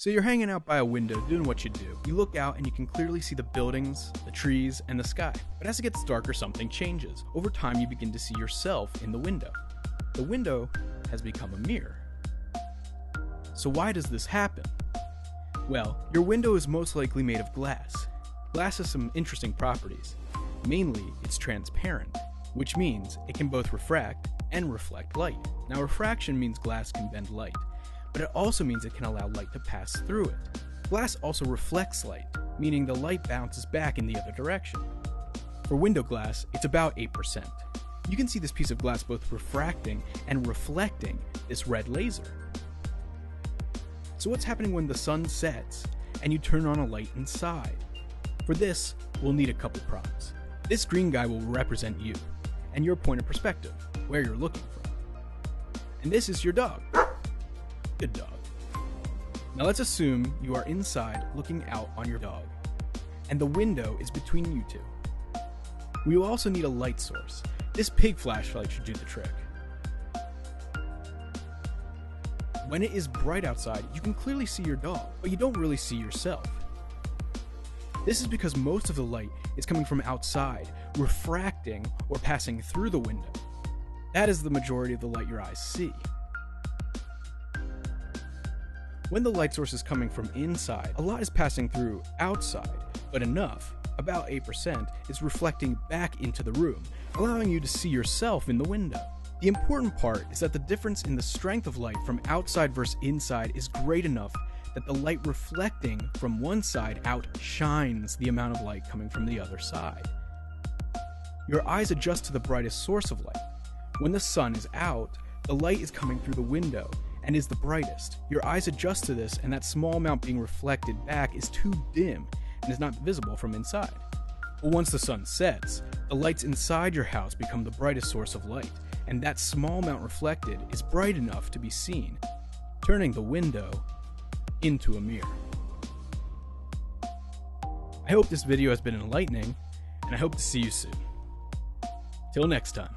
So you're hanging out by a window doing what you do. You look out and you can clearly see the buildings, the trees, and the sky. But as it gets darker, something changes. Over time, you begin to see yourself in the window. The window has become a mirror. So why does this happen? Well, your window is most likely made of glass. Glass has some interesting properties. Mainly, it's transparent, which means it can both refract and reflect light. Now, refraction means glass can bend light but it also means it can allow light to pass through it. Glass also reflects light, meaning the light bounces back in the other direction. For window glass, it's about 8%. You can see this piece of glass both refracting and reflecting this red laser. So, what's happening when the sun sets and you turn on a light inside? For this, we'll need a couple props. This green guy will represent you and your point of perspective, where you're looking from. And this is your dog. Good dog. Now let's assume you are inside looking out on your dog, and the window is between you two. We will also need a light source. This pig flashlight should do the trick. When it is bright outside, you can clearly see your dog, but you don't really see yourself. This is because most of the light is coming from outside, refracting or passing through the window. That is the majority of the light your eyes see. When the light source is coming from inside, a lot is passing through outside, but enough, about 8%, is reflecting back into the room, allowing you to see yourself in the window. The important part is that the difference in the strength of light from outside versus inside is great enough that the light reflecting from one side outshines the amount of light coming from the other side. Your eyes adjust to the brightest source of light. When the sun is out, the light is coming through the window, and is the brightest. Your eyes adjust to this, and that small amount being reflected back is too dim and is not visible from inside. But once the sun sets, the lights inside your house become the brightest source of light, and that small amount reflected is bright enough to be seen, turning the window into a mirror. I hope this video has been enlightening, and I hope to see you soon. Till next time.